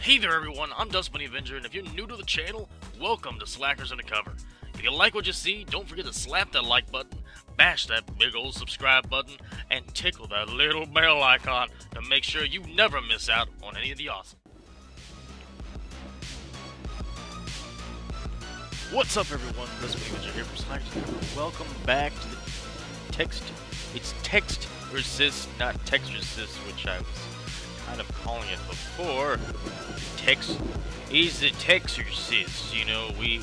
Hey there everyone, I'm Dust Bunny Avenger, and if you're new to the channel, welcome to Slackers Undercover. If you like what you see, don't forget to slap that like button, bash that big old subscribe button, and tickle that little bell icon to make sure you never miss out on any of the awesome. What's up everyone, Dust Bunny Avenger here from Slackers. Welcome back to the text, it's text resist, not text resist, which I was kind of calling it before. Tex is the Texorcist. You know, we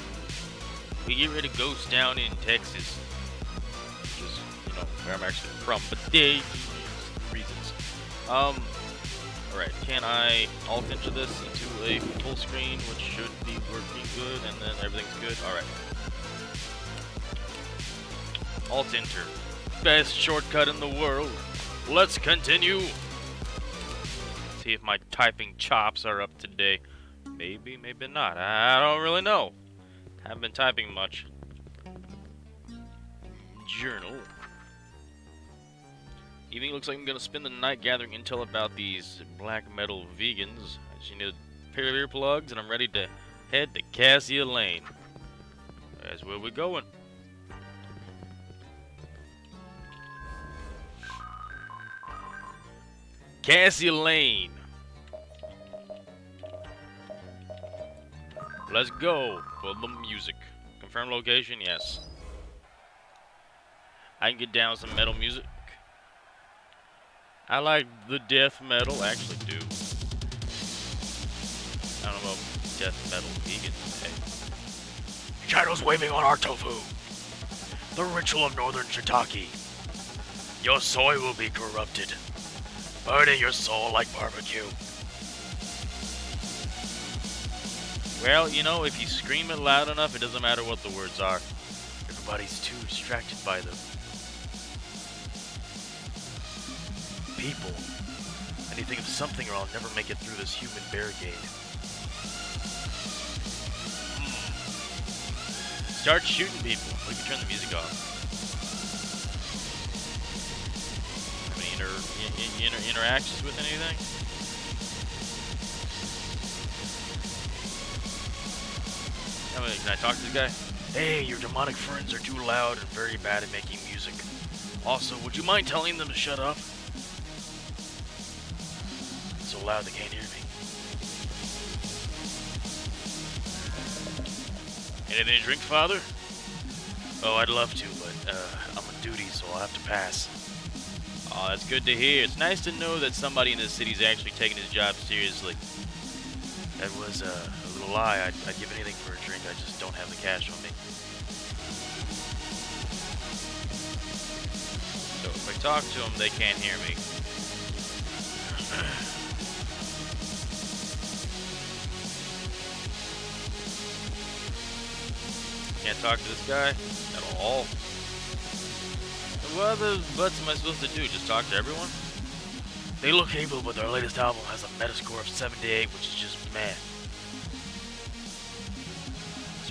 we get rid of ghosts down in Texas. Just you know where I'm actually from, but they reasons. Um. Alright, can I alt enter this into a full screen, which should be working good, and then everything's good? Alright. Alt enter. Best shortcut in the world. Let's continue see if my typing chops are up to date. Maybe, maybe not. I don't really know. Haven't been typing much. Journal. Evening looks like I'm gonna spend the night gathering intel about these black metal vegans. I just need a pair of earplugs and I'm ready to head to Cassia Lane. That's where we're going. Cassia Lane. Let's go for the music. Confirm location? Yes. I can get down some metal music. I like the death metal. I actually do. I don't know about death metal vegan today. Shadows waving on our tofu. The ritual of northern shiitake. Your soy will be corrupted. Burning your soul like barbecue. Well, you know, if you scream it loud enough, it doesn't matter what the words are. Everybody's too distracted by them. People. I need to think of something or I'll never make it through this human barricade. Hmm. Start shooting people. We can turn the music off. Any inter, inter interactions with anything? Can I talk to the guy? Hey, your demonic friends are too loud and very bad at making music. Also, would you mind telling them to shut up? It's so loud they can't hear me. Anything to drink, Father? Oh, I'd love to, but uh, I'm on duty, so I'll have to pass. Oh, that's good to hear. It's nice to know that somebody in this city is actually taking his job seriously. That was uh, a little lie. I'd, I'd give anything for a drink. I just don't have the cash on me. So if I talk to them, they can't hear me. Can't talk to this guy at all. What other butts am I supposed to do? Just talk to everyone? They look evil, but their latest album has a metascore of 78, which is just meh.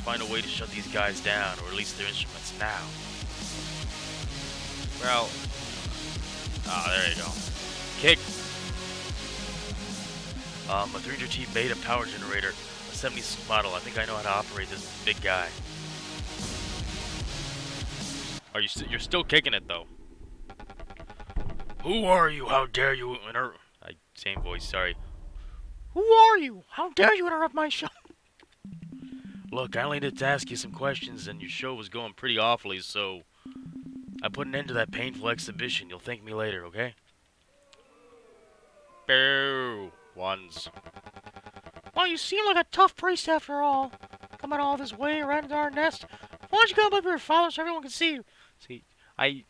Find a way to shut these guys down, or release their instruments now. Well, ah, there you go. Kick. Um, a 300T beta power generator, a 70s model. I think I know how to operate this big guy. Are you? St you're still kicking it though. Who are you? How dare you interrupt? Same voice. Sorry. Who are you? How dare you interrupt my show? Look, I only needed to ask you some questions, and your show was going pretty awfully, so I put an end to that painful exhibition. You'll thank me later, okay? Boo. Ones. Well, you seem like a tough priest after all. Coming all this way right into our nest. Why don't you come up your father so everyone can see you? See, I,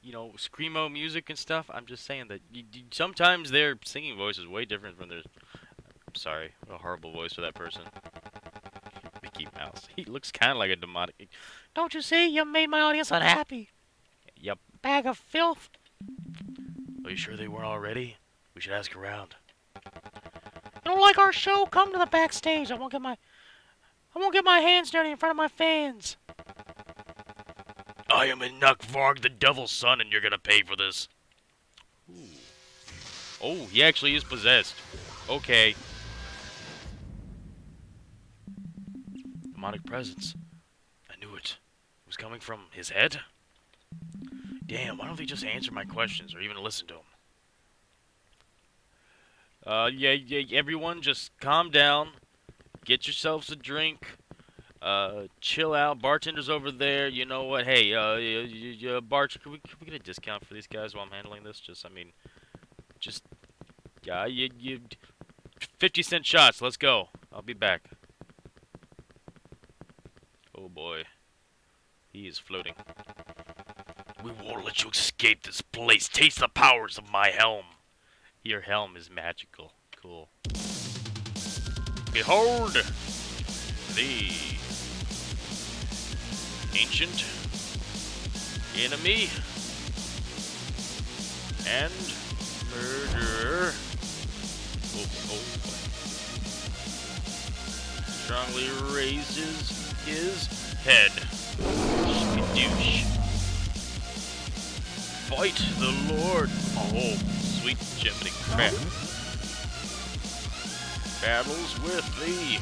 you know, screamo music and stuff. I'm just saying that you, you, sometimes their singing voice is way different from their. I'm sorry, a horrible voice for that person. Mickey Mouse. He looks kind of like a demonic. Don't you see? You made my audience unhappy. Yep. Bag of filth. Are you sure they weren't already? We should ask around. You don't like our show? Come to the backstage. I won't get my. I won't get my hands dirty in front of my fans. I am Enoch Varg, the Devil's Son, and you're gonna pay for this. Ooh. Oh, he actually is possessed. Okay. Demonic presence. I knew it. It was coming from his head? Damn, why don't they just answer my questions or even listen to them? Uh, yeah, yeah, everyone just calm down. Get yourselves a drink. Uh, chill out. Bartender's over there. You know what? Hey, uh, y- Bart, can we, can we get a discount for these guys while I'm handling this? Just, I mean, just, yeah, you, you, 50 cent shots. Let's go. I'll be back. Oh boy. He is floating. We won't let you escape this place. Taste the powers of my helm. Your helm is magical. Cool. Behold! The ancient enemy and murderer. Oh, oh. Strongly raises his head. Skadoosh. Fight the Lord. Oh, sweet Jiminy crap. Battles with the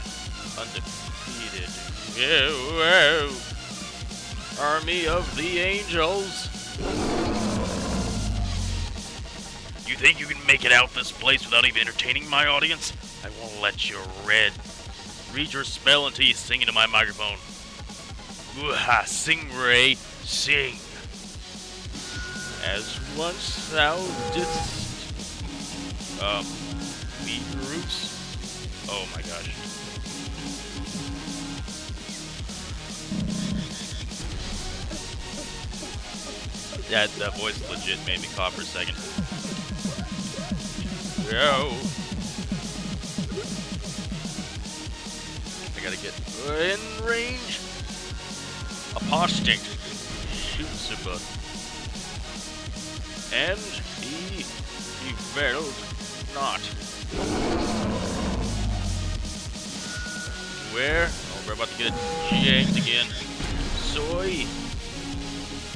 undefeated. Army of the angels. You think you can make it out this place without even entertaining my audience? I won't let you read. Read your spell until you sing into my microphone. Ooh-ha, sing, Ray, sing. As once thou didst, um, meet roots. Oh my gosh. Yeah, that voice legit made me cough for a second. Yo. Gotta get in range. Apostate. Shoots a butt. And he he failed not. Where? Oh, we're about to get janked again. Soy.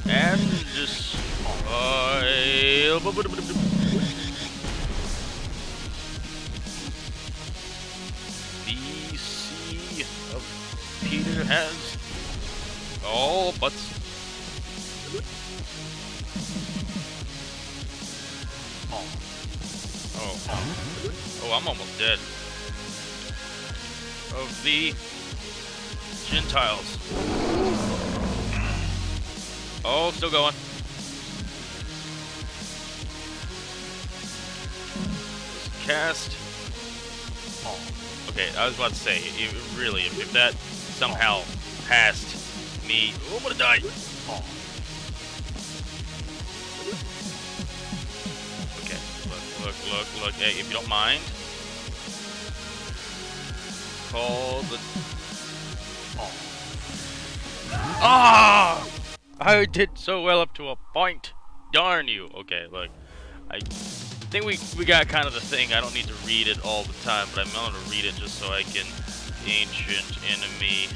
And just... Uh, Peter has all but... Oh. Oh. Oh, I'm almost dead. Of the Gentiles. Oh, still going. Cast. Oh. Okay, I was about to say, it, really, if, if, that somehow passed me, oh, I'm gonna die. Oh. Okay, look, look, look, look. Hey, if you don't mind, call the. Oh. Ah! I did so well up to a point. Darn you. Okay, look. I think we, we got kind of the thing. I don't need to read it all the time, but I'm going to read it just so I can... Ancient enemy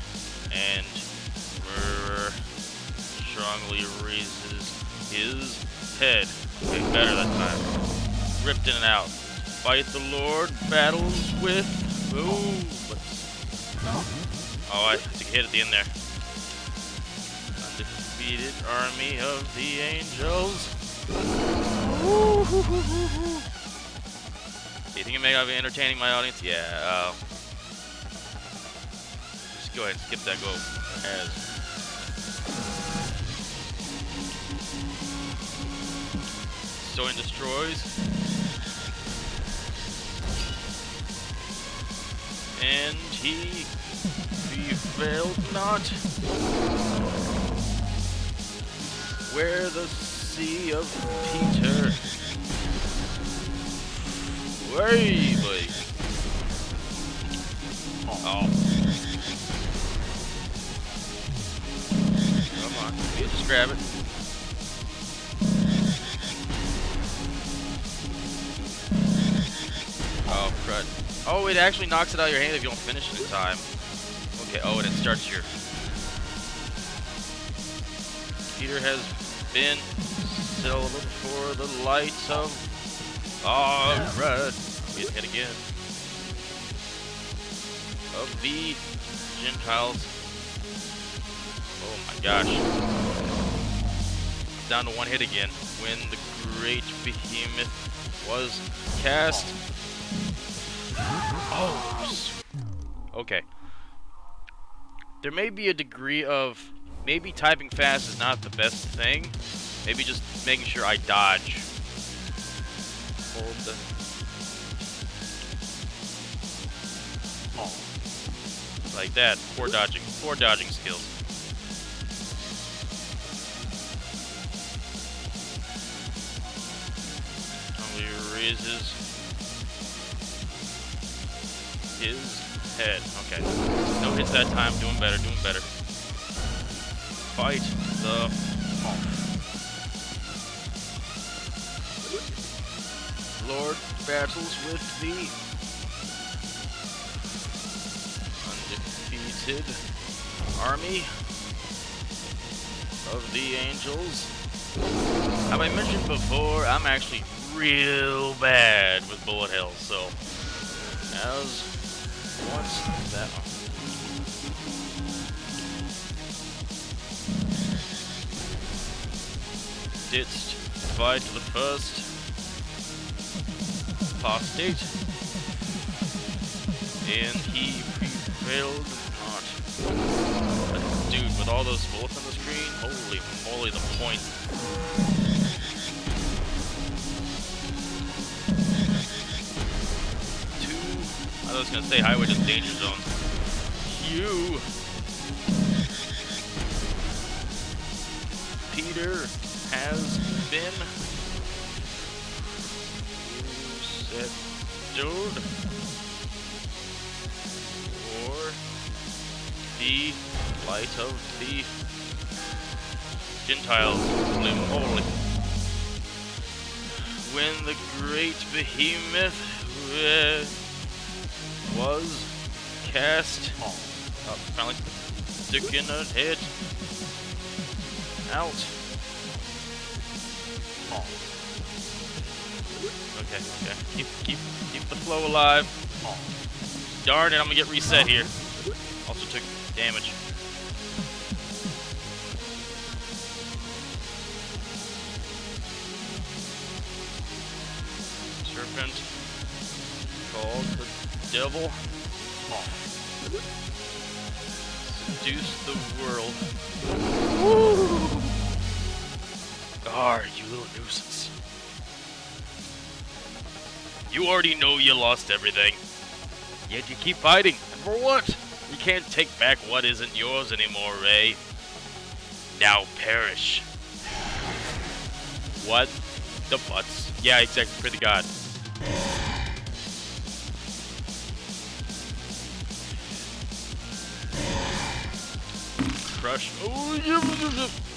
and murderer strongly raises his head. Better that time. Ripped in and out. Fight the Lord, battles with... Ooh, Oh, I took a hit at the end there defeated army of the angels. Do you think it may be entertaining my audience? Yeah. Uh, go ahead and skip that go as. Soin destroys. And he prevailed not where the Sea of Peter. Way, boy. Oh. On, you just grab it. Oh, crud. Oh, it actually knocks it out of your hand if you don't finish it in time. Okay, oh, and it starts your... Peter has been silver for the lights of alright. We hit again. Of the Gentiles gosh. Down to one hit again. When the great behemoth was cast. Oh. oh. Okay. There may be a degree of maybe typing fast is not the best thing. Maybe just making sure I dodge. Hold the like that. Poor dodging. Poor dodging skills. Raises his head. Okay. No hits that time. Doing better. Doing better. Fight the Lord battles with the undefeated army of the angels. Have I mentioned before, I'm actually real bad with bullet hell, so. As once that one? ditched. Fight to the first. Apostate and he prevailed not. Dude, with all those bullets on the screen, holy moly, the point. I was gonna say highway to danger zone. You. Peter has been settled. the light of the Gentiles. Holy. When the great behemoth uh, was cast, oh, uh, kind of like sticking a head out. Oh. Okay, okay. Keep keep keep the flow alive. Oh. Darn it, I'm gonna get reset here. Also took damage. Devil. Seduce the world. Gar, you little nuisance. You already know you lost everything. Yet you keep fighting. And for what? You can't take back what isn't yours anymore, Ray. Now perish. What? The butts. Yeah, exactly. For the god. Crush. Oh,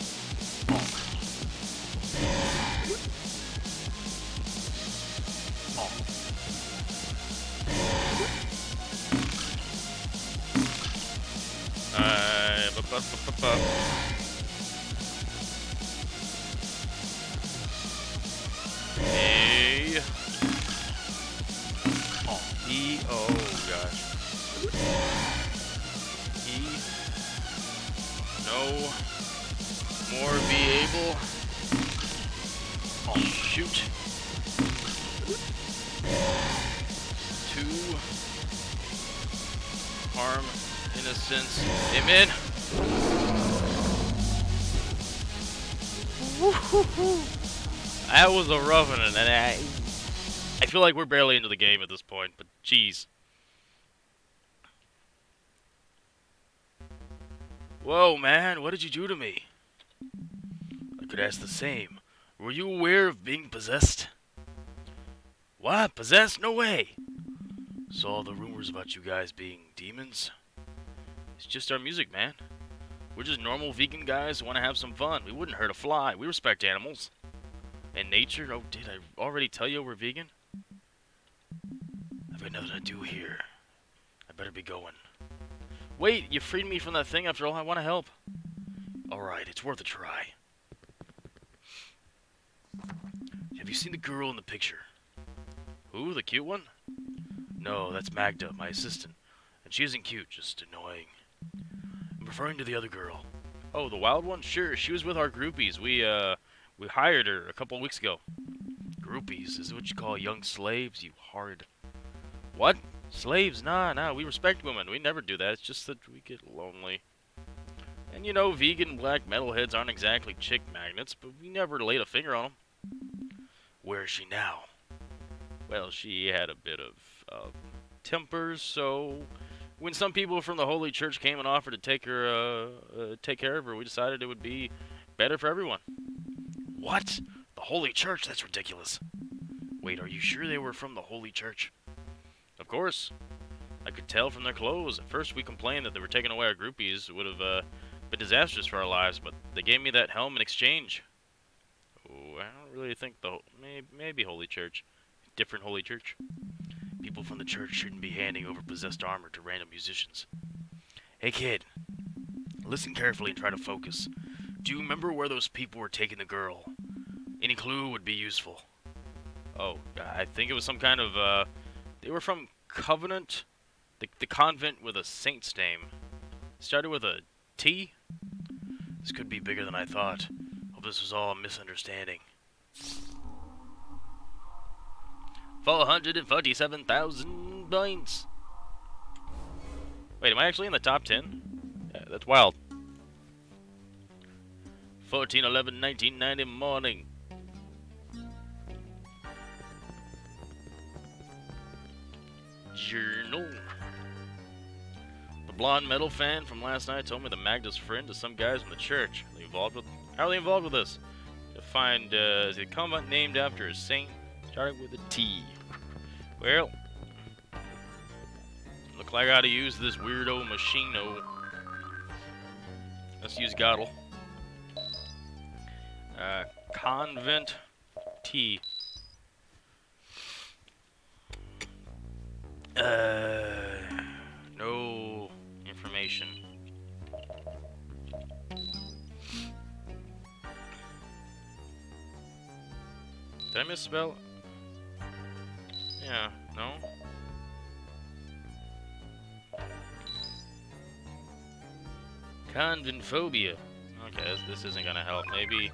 One, and I, I feel like we're barely into the game at this point, but jeez. Whoa, man, what did you do to me? I could ask the same. Were you aware of being possessed? What? Possessed? No way! Saw the rumors about you guys being demons? It's just our music, man. We're just normal vegan guys who want to have some fun. We wouldn't hurt a fly. We respect animals. And nature? Oh, did I already tell you we're vegan? I've got nothing to do here. I better be going. Wait, you freed me from that thing after all. I want to help. Alright, it's worth a try. Have you seen the girl in the picture? Who, the cute one? No, that's Magda, my assistant. And she isn't cute, just annoying I'm referring to the other girl. Oh, the wild one? Sure, she was with our groupies. We, uh, we hired her a couple weeks ago. Groupies? Is what you call young slaves, you hard... What? Slaves? Nah, nah, we respect women. We never do that. It's just that we get lonely. And you know, vegan black metalheads aren't exactly chick magnets, but we never laid a finger on them. Where is she now? Well, she had a bit of uh, tempers, so when some people from the Holy Church came and offered to take her, uh, uh, take care of her, we decided it would be better for everyone. What? The Holy Church? That's ridiculous. Wait, are you sure they were from the Holy Church? Of course. I could tell from their clothes. At first, we complained that they were taking away our groupies. It would have uh, been disastrous for our lives, but they gave me that helm in exchange. Oh, I don't really think the maybe, maybe Holy Church, different Holy Church. People from the church shouldn't be handing over possessed armor to random musicians. Hey, kid. Listen carefully and try to focus. Do you remember where those people were taking the girl? Any clue would be useful. Oh, I think it was some kind of, uh, they were from Covenant, the, the convent with a saint's name. Started with a T? This could be bigger than I thought. Hope this was all a misunderstanding. 447,000 points. Wait, am I actually in the top 10? Yeah, that's wild. 14, 11, 1990 morning. Journal. The blonde metal fan from last night told me the Magda's friend to some guys in the church. Are they involved with? How are they involved with this? To find uh, is a convent named after a saint, starting with a T. Well, look like I gotta use this weirdo machine. Let's use Goddle. Uh, convent T. Uh, no information. Did I misspell? Yeah, no? Convent phobia. Okay, this, this isn't gonna help. Maybe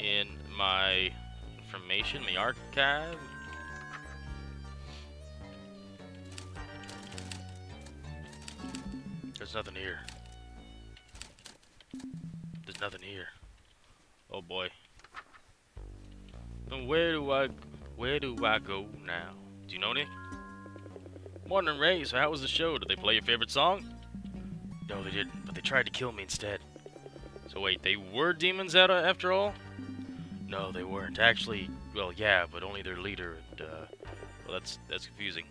in my information, my archive? There's nothing here. There's nothing here. Oh boy. Then where do I where do I go now? Do you know any? Morning Ray, so how was the show? Did they play your favorite song? No, they didn't, but they tried to kill me instead. So wait, they were demons out uh, after all? No, they weren't. Actually, well, yeah, but only their leader, and, uh, well, that's, that's confusing.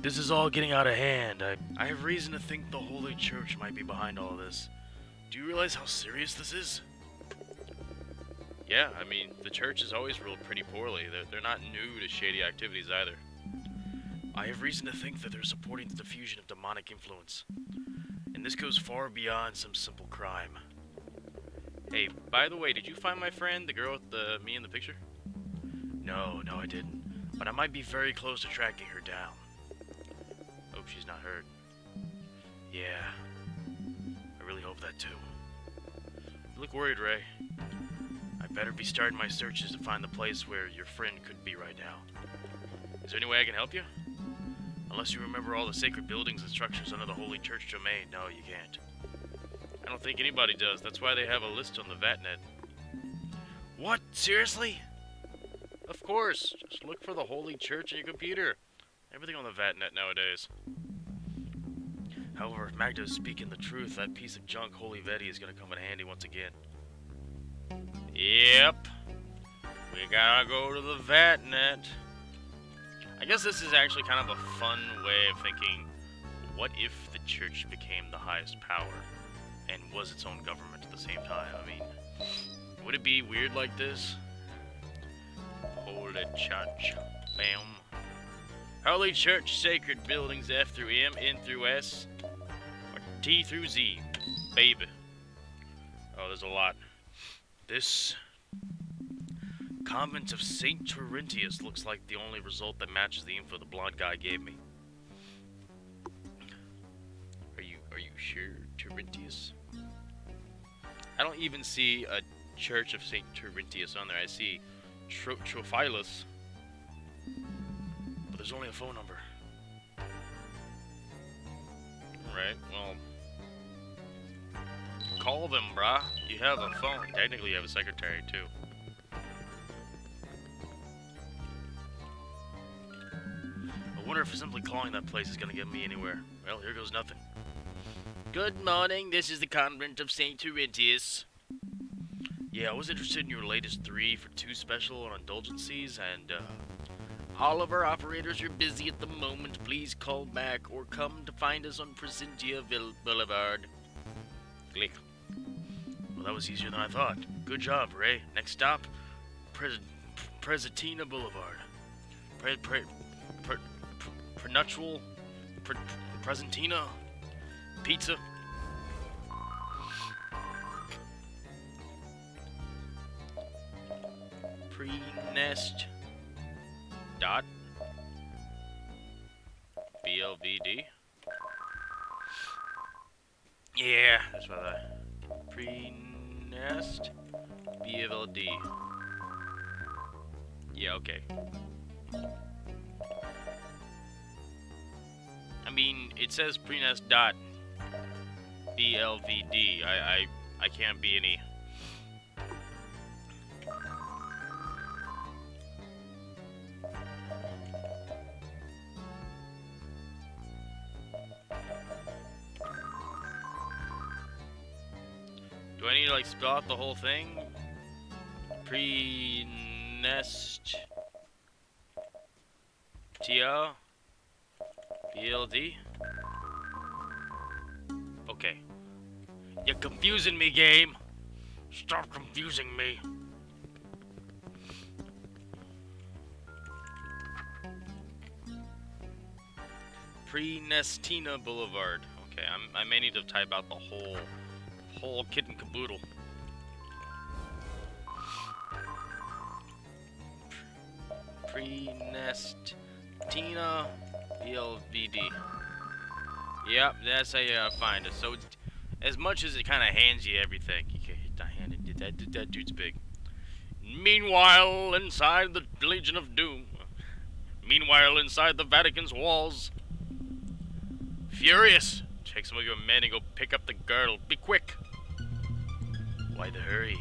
This is all getting out of hand. I, I have reason to think the Holy Church might be behind all of this. Do you realize how serious this is? Yeah, I mean, the church has always ruled pretty poorly. They're, they're not new to shady activities either. I have reason to think that they're supporting the diffusion of demonic influence. And this goes far beyond some simple crime. Hey, by the way, did you find my friend, the girl with the me in the picture? No, no I didn't. But I might be very close to tracking her down. Hope she's not hurt. Yeah. I really hope that too. You look worried, Ray. I better be starting my searches to find the place where your friend could be right now. Is there any way I can help you? Unless you remember all the sacred buildings and structures under the Holy Church domain, no, you can't. I don't think anybody does. That's why they have a list on the VATNet. What? Seriously? Of course. Just look for the Holy Church in your computer. Everything on the VATNet nowadays. However, if Magda is speaking the truth, that piece of junk Holy Veti is going to come in handy once again. Yep. We gotta go to the VATNet. I guess this is actually kind of a fun way of thinking, what if the church became the highest power? And was its own government at the same time. I mean, would it be weird like this? Holy church. Bam. Holy Church, sacred buildings F through M, N through S, or T through Z. Baby. Oh, there's a lot. This Convent of St. Terentius looks like the only result that matches the info the blonde guy gave me. Are you are you sure, Terentius? I don't even see a Church of St. Terentius on there. I see Tro Trophilus. But there's only a phone number. Alright, well... Call them, brah. You have a phone. Technically, you have a secretary, too. I wonder if simply calling that place is gonna get me anywhere. Well, here goes nothing. Good morning, this is the convent of St. Terentius. Yeah, I was interested in your latest three for two special on indulgencies, and uh, all of our operators are busy at the moment. Please call back or come to find us on Presentia Boulevard. Click. Well, that was easier than I thought. Good job, Ray. Next stop, Pres Presentina Boulevard. Pre pre pre prenuptial pre Presentina pizza. Pre-nest dot BLVD. Yeah, that's what I pre-nest BLD. Yeah, okay. I mean, it says pre-nest dot BLVD. I, I, I can't be any... Do I need to, like, spell out the whole thing? Pre-nest... Tia... BLD? Okay. You're confusing me, game. Stop confusing me. Pre-Nestina Boulevard. Okay, I'm, i may need to type out the whole, whole kit and caboodle. Pre-Nestina BLVD. Yep, that's how you uh, find it. So, as much as it kind of hands you everything, you can't hit that hand. That, that dude's big. Meanwhile, inside the Legion of Doom. Meanwhile, inside the Vatican's walls. Furious! Take some of your men and go pick up the girdle. Be quick! Why the hurry?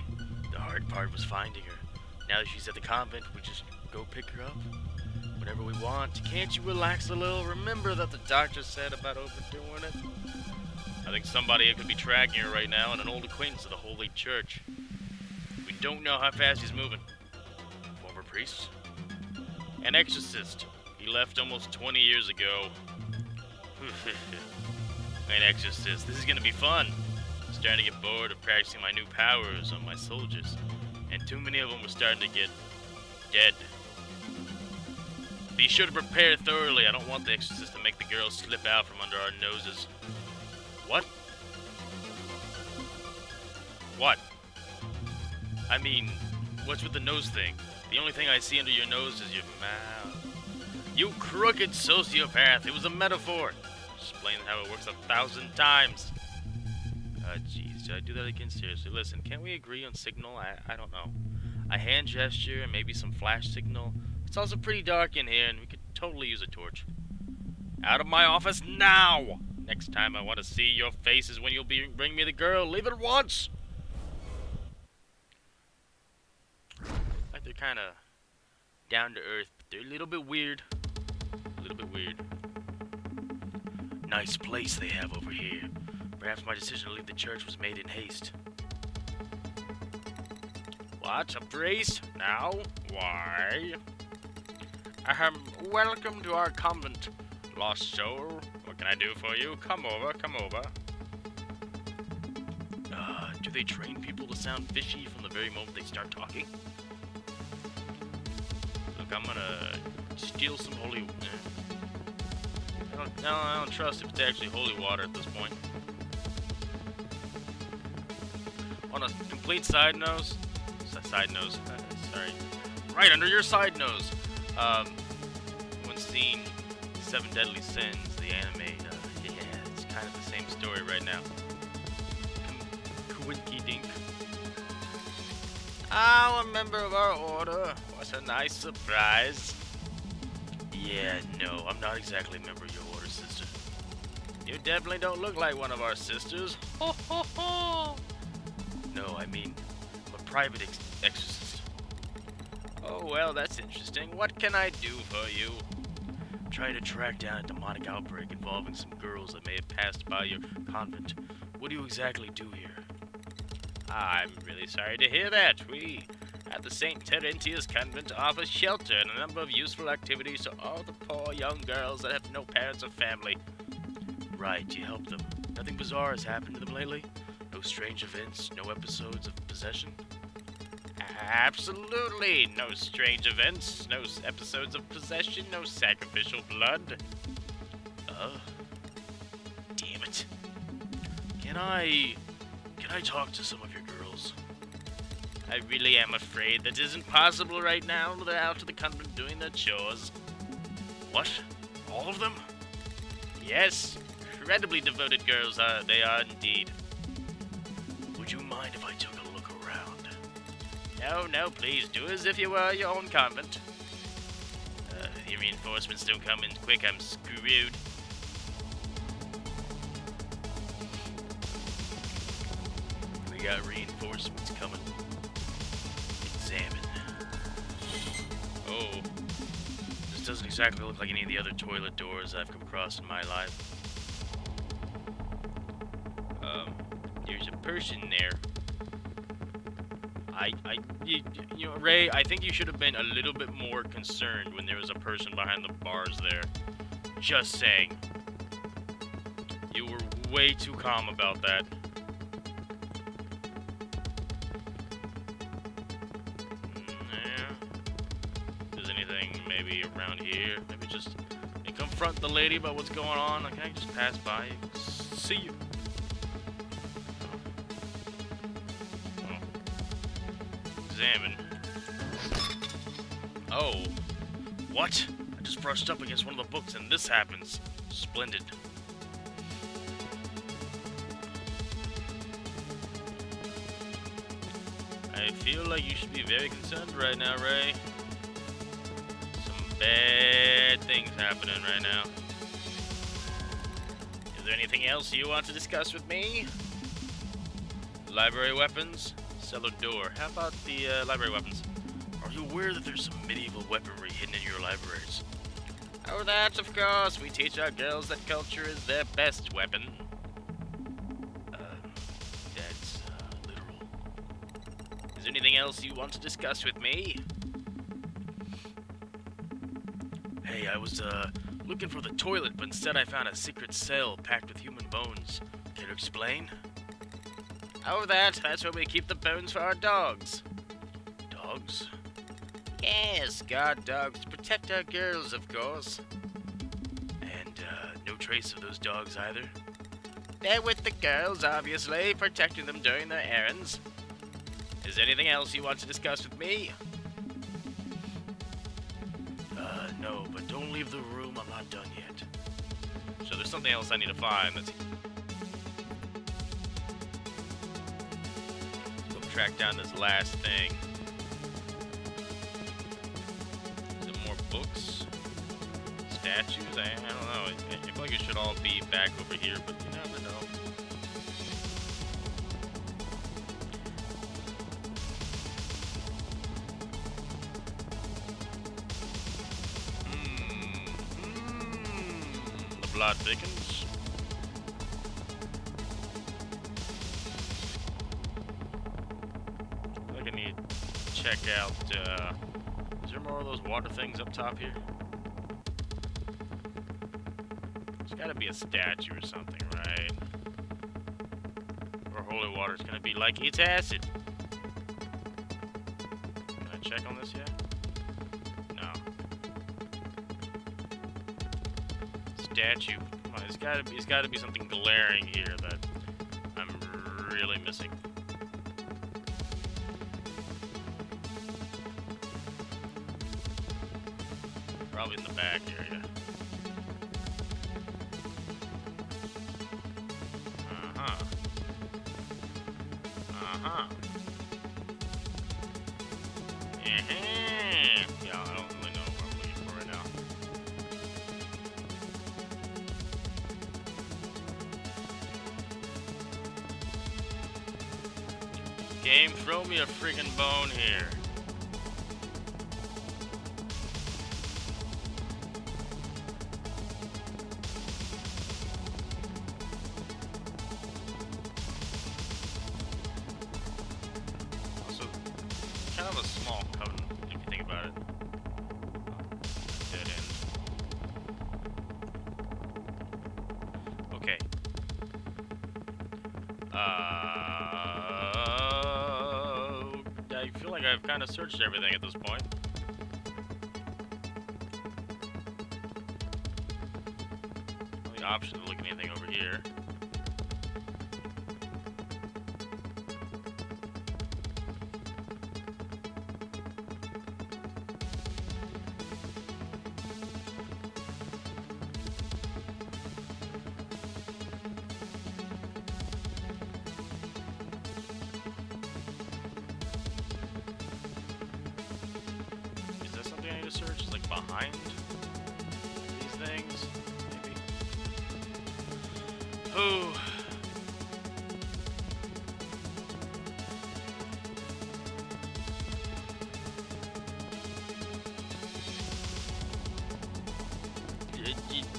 The hard part was finding her. Now that she's at the convent, we just go pick her up whenever we want. Can't you relax a little? Remember that the doctor said about overdoing it? I think somebody could be tracking her right now and an old acquaintance of the Holy Church. We don't know how fast he's moving. Former priest? An exorcist. He left almost 20 years ago. An exorcist. This is gonna be fun. I'm starting to get bored of practicing my new powers on my soldiers. And too many of them were starting to get dead. Be sure to prepare thoroughly. I don't want the exorcist to make the girls slip out from under our noses. What? What? I mean, what's with the nose thing? The only thing I see under your nose is your mouth. You crooked sociopath. It was a metaphor. Explain how it works a thousand times. Uh, jeez, did I do that again? Seriously, listen, can't we agree on signal? I, I don't know. A hand gesture and maybe some flash signal? It's also pretty dark in here, and we could totally use a torch. Out of my office now! Next time I want to see your faces when you'll be bring me the girl. Leave it once! Like they're kind of down to earth, but they're a little bit weird. A little bit weird. Nice place they have over here. Perhaps my decision to leave the church was made in haste. What? A priest? Now? Why? Ahem, welcome to our convent, lost soul. I do for you? Come over, come over. Uh, do they train people to sound fishy from the very moment they start talking? Look, I'm gonna steal some holy... Eh. I don't, no, I don't trust if it's actually holy water at this point. On a complete side nose... Side nose, sorry. Right under your side nose! Um, when Seven Deadly Sins, the anime, story right now. Quinky Dink. Oh, a member of our order. What a nice surprise. Yeah, no, I'm not exactly a member of your order, sister. You definitely don't look like one of our sisters. Ho ho ho! No, I mean, I'm a private ex exorcist. Oh, well, that's interesting. What can I do for you? Try to track down a demonic outbreak involving some girls that may have passed by your convent. What do you exactly do here? I'm really sorry to hear that. We at the St. Terentius Convent offer shelter and a number of useful activities to all the poor young girls that have no parents or family. Right, you help them. Nothing bizarre has happened to them lately? No strange events? No episodes of possession? Absolutely! No strange events, no episodes of possession, no sacrificial blood. Oh. Damn it. Can I... Can I talk to some of your girls? I really am afraid that isn't possible right now. They're out of the convent doing their chores. What? All of them? Yes. Incredibly devoted girls are they are indeed. No, no, please do as if you were your own convent. Uh, the reinforcements don't come in quick, I'm screwed. We got reinforcements coming. Examine. Oh. This doesn't exactly look like any of the other toilet doors I've come across in my life. Um, there's a person there. I, I, you, you know, Ray, I think you should have been a little bit more concerned when there was a person behind the bars there. Just saying. You were way too calm about that. Mm, yeah. There's anything maybe around here? Maybe just confront the lady about what's going on. Can I just pass by? See you. Examine. Oh. What? I just brushed up against one of the books and this happens. Splendid. I feel like you should be very concerned right now, Ray. Some bad things happening right now. Is there anything else you want to discuss with me? Library weapons? Cellar door. How about the uh, library weapons? Are you aware that there's some medieval weaponry hidden in your libraries? Oh, that, of course. We teach our girls that culture is their best weapon. Uh, that's uh, literal. Is there anything else you want to discuss with me? Hey, I was, uh, looking for the toilet, but instead I found a secret cell packed with human bones. Can you explain? Oh, that. That's where we keep the bones for our dogs. Dogs? Yes, guard dogs protect our girls, of course. And, uh, no trace of those dogs either? They're with the girls, obviously, protecting them during their errands. Is there anything else you want to discuss with me? Uh, no, but don't leave the room. I'm not done yet. So there's something else I need to find that's... track down this last thing. Is it more books? Statues? I, I don't know. I, I feel like it should all be back over here, but you never know. Mm, the blood thickens. Out, uh, is there more of those water things up top here? There's gotta be a statue or something, right? Or holy water's gonna be like, it's acid. Can I check on this yet? No. Statue. Come on, there's gotta be, there's gotta be something glaring here that bone here. Also, kind of a small covenant, if you think about it. Dead end. Okay. Uh, like I've kind of searched everything at this point. The option to look at anything over here.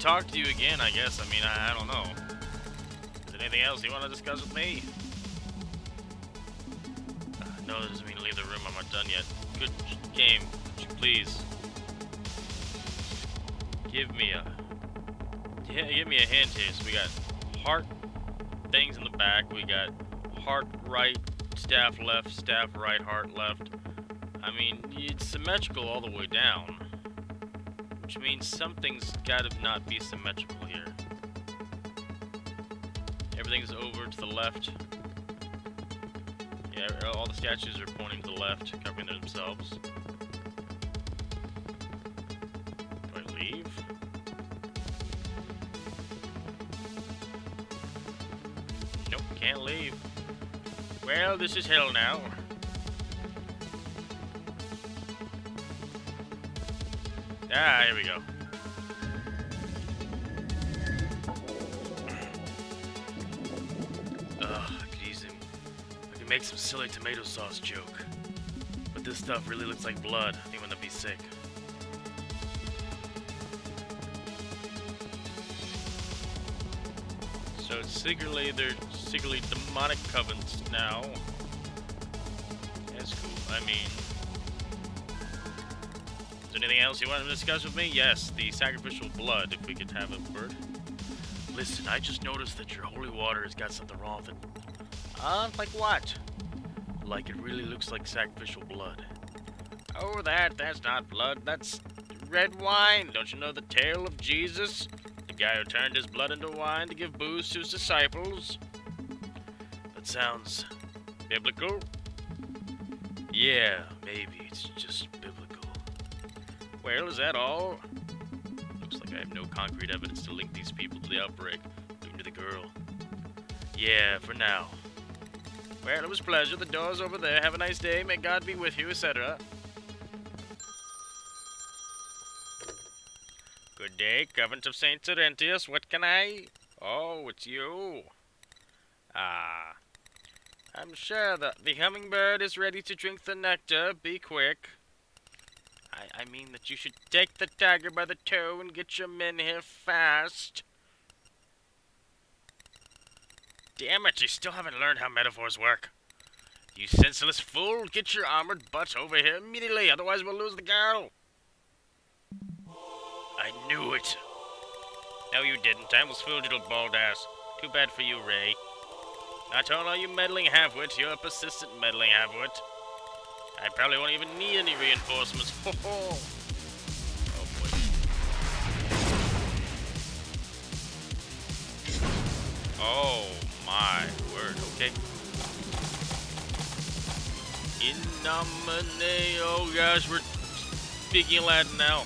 Talk to you again, I guess. I mean, I, I don't know. Is there anything else you want to discuss with me? Uh, no, that doesn't mean to leave the room. I'm not done yet. Good game. Please give me a give me a hint here. We got heart things in the back. We got heart right, staff left, staff right, heart left. I mean, it's symmetrical all the way down, which means something's got to not be symmetrical here. Everything's over to the left. Yeah, er, all the statues are pointing to the left, covering themselves. Do I leave? Nope, can't leave. Well, this is hell now. Ah, here we go. Ugh, I could use him. I could make some silly tomato sauce joke. But this stuff really looks like blood. I think I'm gonna be sick. So secretly, they're secretly demonic covens now. That's cool. I mean, anything else you want to discuss with me? Yes, the sacrificial blood. If we could have a word. Listen, I just noticed that your holy water has got something wrong with it. Uh, like what? Like it really looks like sacrificial blood. Oh, that, that's not blood. That's red wine. Don't you know the tale of Jesus? The guy who turned his blood into wine to give booze to his disciples? That sounds biblical. Yeah, maybe. It's just. Well, is that all? Looks like I have no concrete evidence to link these people to the outbreak, even to the girl. Yeah, for now. Well, it was a pleasure. The door's over there. Have a nice day. May God be with you, etc. Good day, Covenant of St. Terentius. What can I... Oh, it's you. Ah. I'm sure that the hummingbird is ready to drink the nectar. Be quick. I, I mean that you should take the tiger by the toe and get your men here fast. Damn it, you still haven't learned how metaphors work. You senseless fool, get your armored butt over here immediately, otherwise we'll lose the girl. I knew it. No, you didn't. I almost fooled you, little bald ass. Too bad for you, Ray. Not only are you meddling halfwit, you're a persistent meddling halfwit. I probably won't even need any reinforcements. Ho ho! Oh. Oh my word, okay. In nomine, oh gosh, we're speaking Latin now.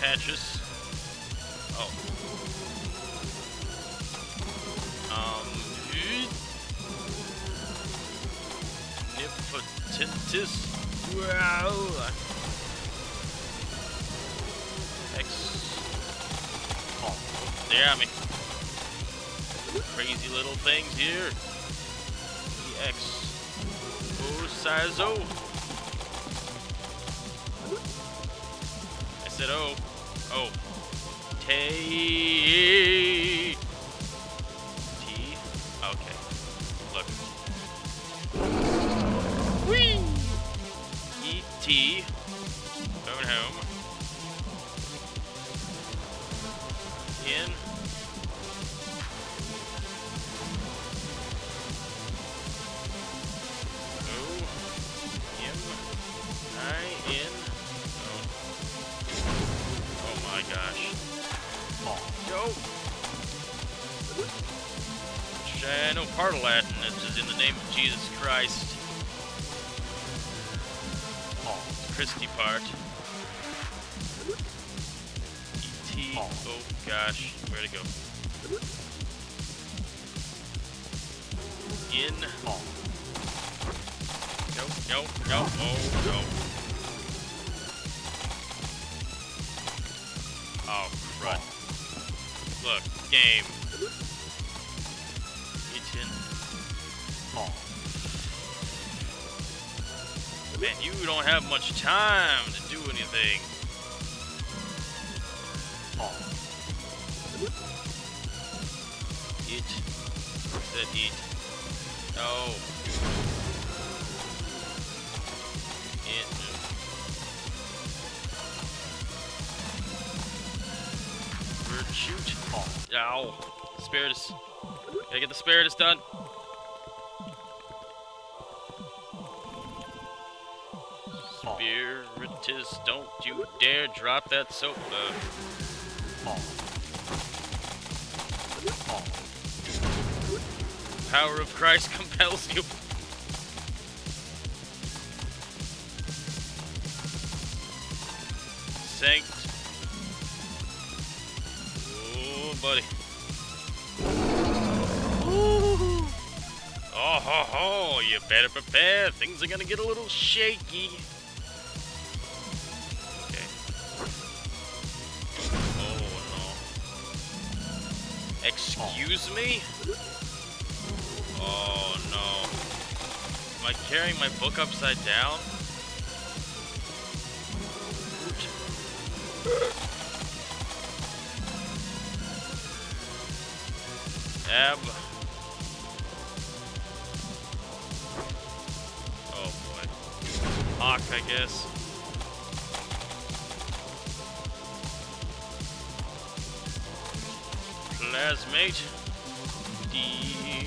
Patches. Oh. Um. Nipotentis. Wow. X. Oh. Got me. Crazy little things here. EX. Oh, Sizo. I said oh. Oh. Tay. Gotta get the Spiritus done. Spiritus, don't you dare drop that soap. Power of Christ compels you. Sanct. Oh, buddy. You better prepare. Things are gonna get a little shaky. Okay. Oh, no. Excuse me? Oh, no. Am I carrying my book upside down? Ab. Hawk, I guess. Plasmate. D.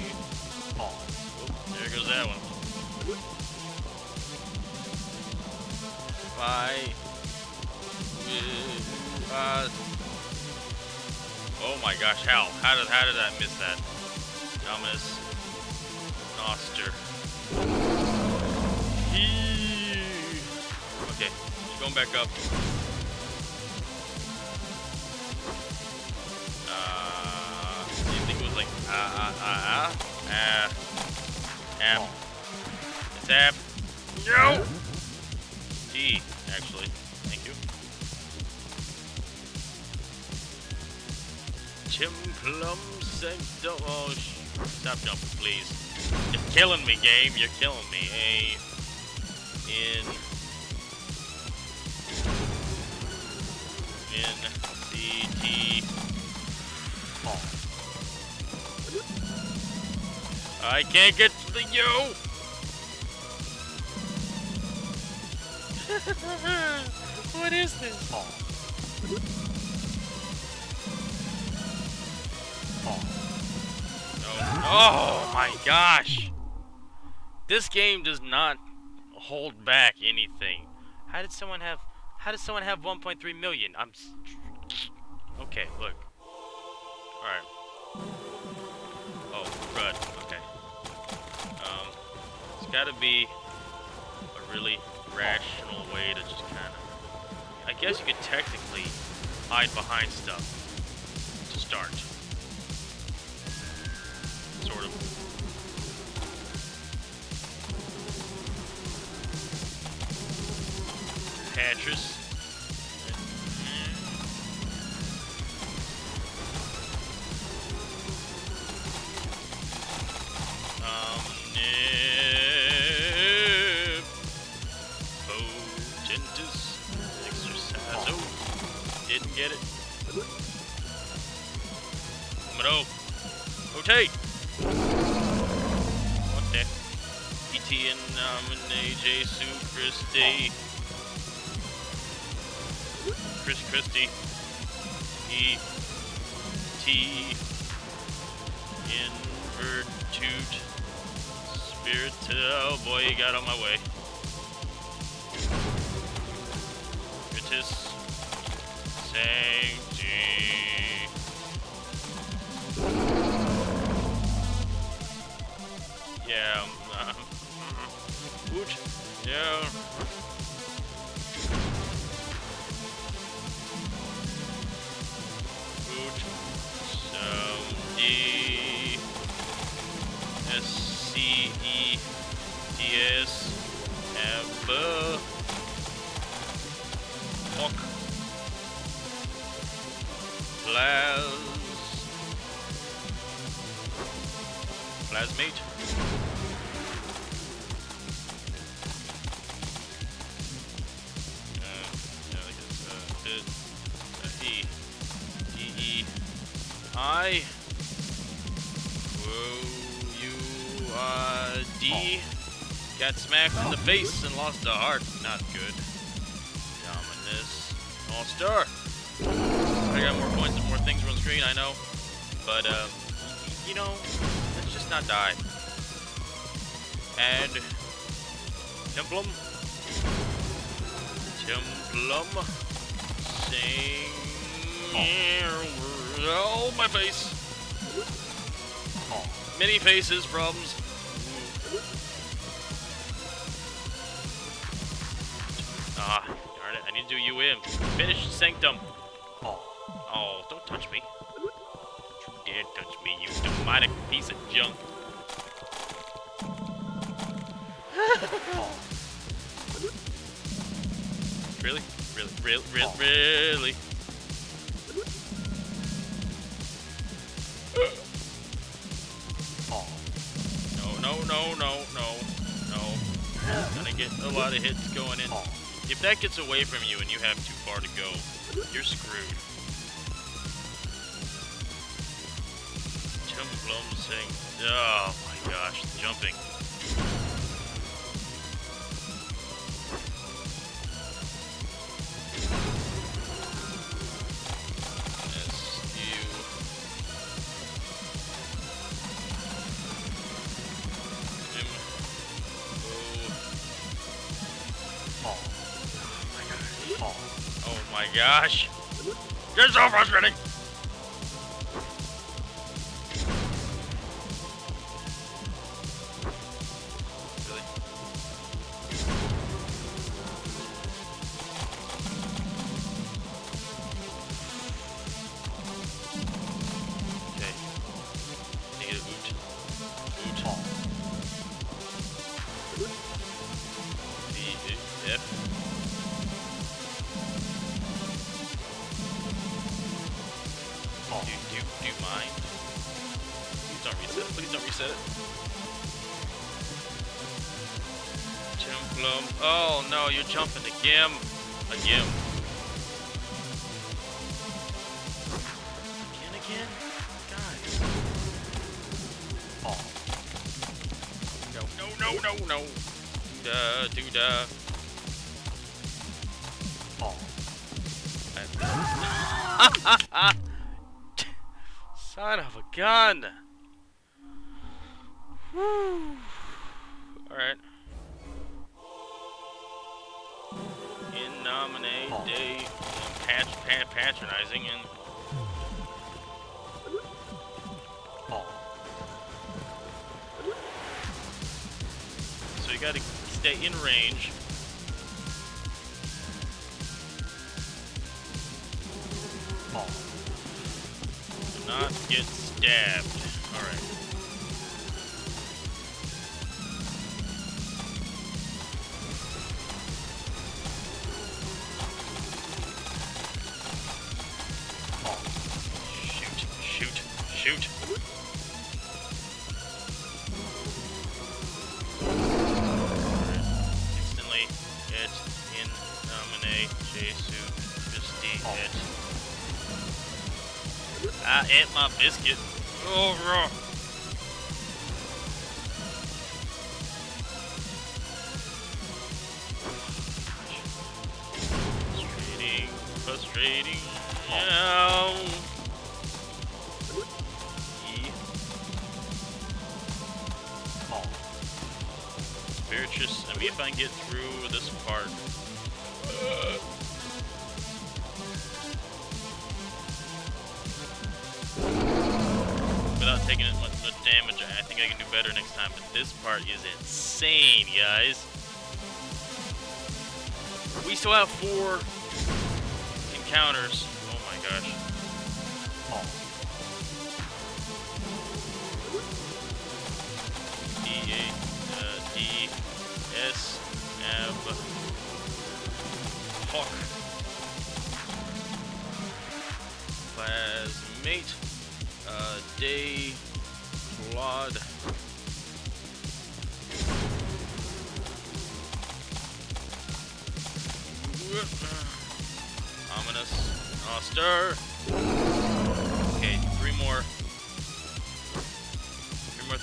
Oh, there goes that one. Bye. Uh, oh my gosh, how? How did how did I miss that? Going back up. Uh, do you think it was like ah ah ah ah ah app? It's app. No. D actually. Thank you. Chimplum sanctum. Oh, stop jumping, please. You're killing me, game. You're killing me. A. In. In. T. I can't get to the yo. what is this? Oh. oh my gosh! This game does not hold back anything. How did someone have? How does someone have 1.3 million? I'm. Okay, look. All right. Oh, good. Okay. Um, it's got to be a really rational way to just kind of. I guess you could technically hide behind stuff. To start. Sort of. Patras. Got on my way. Face and lost a heart. Not good. Dominus. All star. I got more points and more things on the screen, I know. But, um, you know, let's just not die. And Templum. Templum. Sing. Oh, my face. Many faces, problems. I need to do UM. Finish Sanctum. Oh, Oh, don't touch me. Don't you dare touch me, you demonic piece of junk. Really? Really? Really? Really? Really? No, no, no, no, no, no. Gonna get a lot of hits going in. If that gets away from you and you have too far to go, you're screwed. Blum saying, oh my gosh, jumping. My gosh. You're so frustrating. Oh no, you're jumping again. Shoot. Instantly, it, in nomine, Jesu, Christi, oh. it. I ate my biscuit. Oh, raw.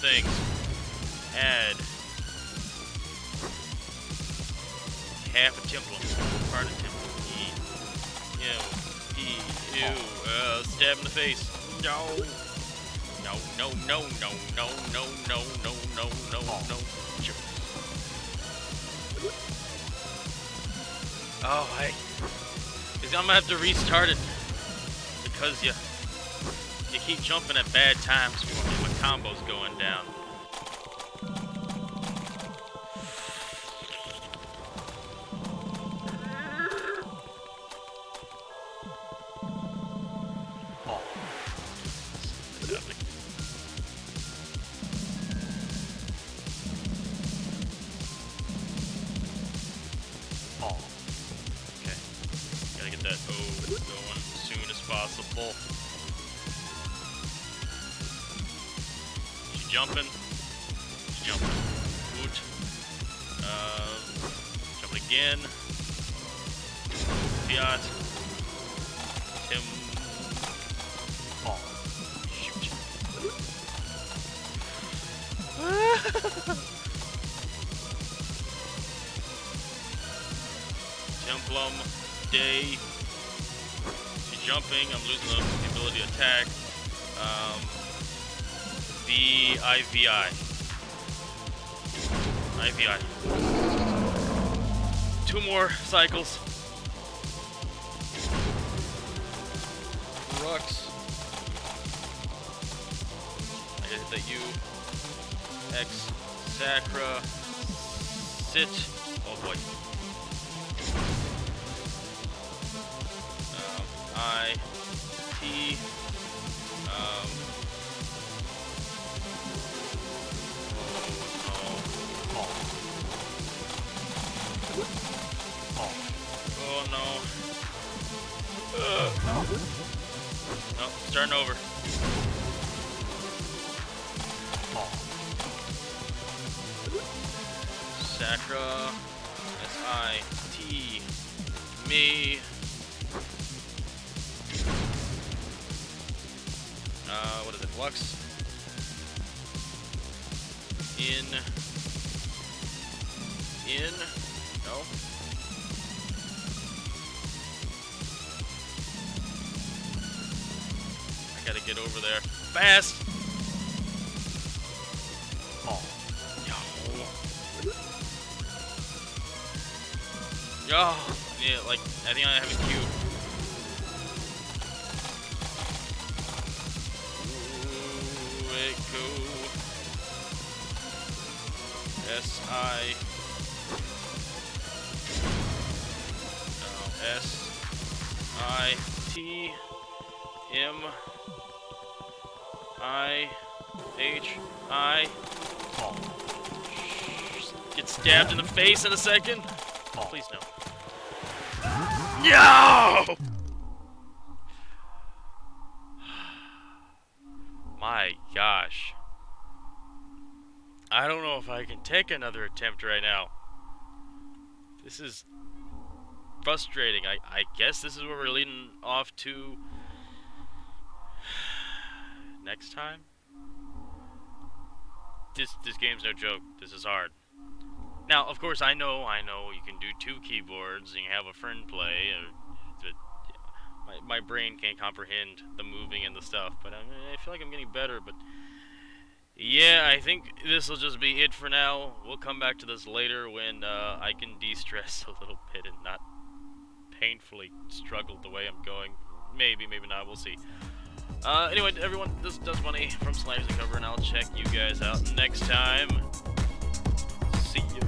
Things add half a templum, part of templum. E, ew, e, ew, uh, stab in the face. No, no, no, no, no, no, no, no, no, no, no, no. Oh, cause I'm gonna have to restart it because you, you keep jumping at bad times combo's going down. Two more cycles. Rux. I hit the U. X. Sacra. Sit. Oh boy. Um, I. T. no. Ugh. Nope, starting over. Sacra, S I T, me. Uh, what is it? Lux. In. In. No. Get over there fast. Oh. Yo. Yo. Yeah, like I think I have a cue. Ooh, it go. S I. No, S I T M I H I Oh. get stabbed in the face in a second. Oh. Please no. No! My gosh. I don't know if I can take another attempt right now. This is frustrating. I, I guess this is where we're leading off to next time. This this game's no joke. This is hard. Now, of course, I know, I know you can do two keyboards and you have a friend play. Or, but my my brain can't comprehend the moving and the stuff. But I, I feel like I'm getting better. But yeah, I think this will just be it for now. We'll come back to this later when uh, I can de-stress a little bit and not painfully struggle the way I'm going. Maybe, maybe not. We'll see. Uh, anyway, everyone, this is Dust Bunny from Slackers Undercover, and I'll check you guys out next time. See ya.